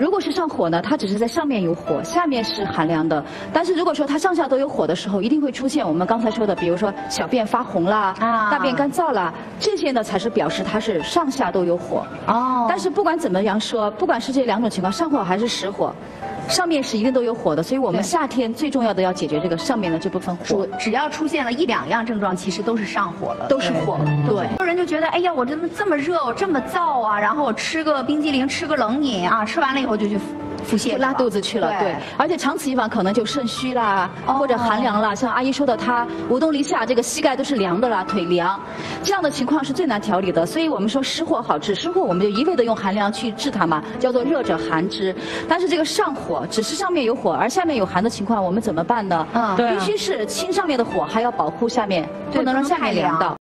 如果是上火呢，它只是在上面有火，下面是寒凉的。但是如果说它上下都有火的时候，一定会出现我们刚才说的，比如说小便发红啦，啊大便干燥啦，这些呢才是表示它是上下都有火。哦。但是不管怎么样说，不管是这两种情况，上火还是实火。上面是一定都有火的，所以我们夏天最重要的要解决这个上面的这部分火。只要出现了一两样症状，其实都是上火了，都是火。对，很多人就觉得，哎呀，我怎么这么热，我这么燥啊？然后我吃个冰激凌，吃个冷饮啊，吃完了以后就去。腹泻拉肚子去了，对，而且长此以往可能就肾虚啦，或者寒凉啦。像阿姨说的，她无冬立夏，这个膝盖都是凉的啦，腿凉，这样的情况是最难调理的。所以我们说湿火好治，湿火我们就一味的用寒凉去治它嘛，叫做热者寒之。但是这个上火只是上面有火，而下面有寒的情况，我们怎么办呢？嗯，必须是清上面的火，还要保护下面，不能让下面凉到。